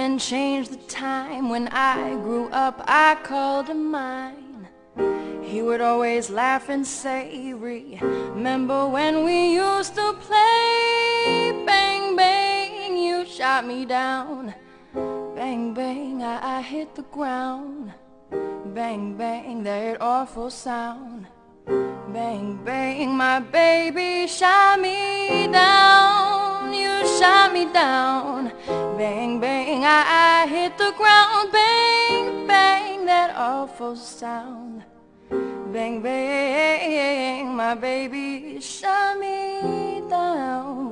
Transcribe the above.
and changed the time. When I grew up I called him mine. He would always laugh and say Remember when we used to play? Bang, bang, you shot me down. Bang, bang, I, I hit the ground. Bang, bang, that awful sound. Bang, bang, my baby shot me down. You shot me down hit the ground Bang, bang, that awful sound Bang, bang, my baby shot me down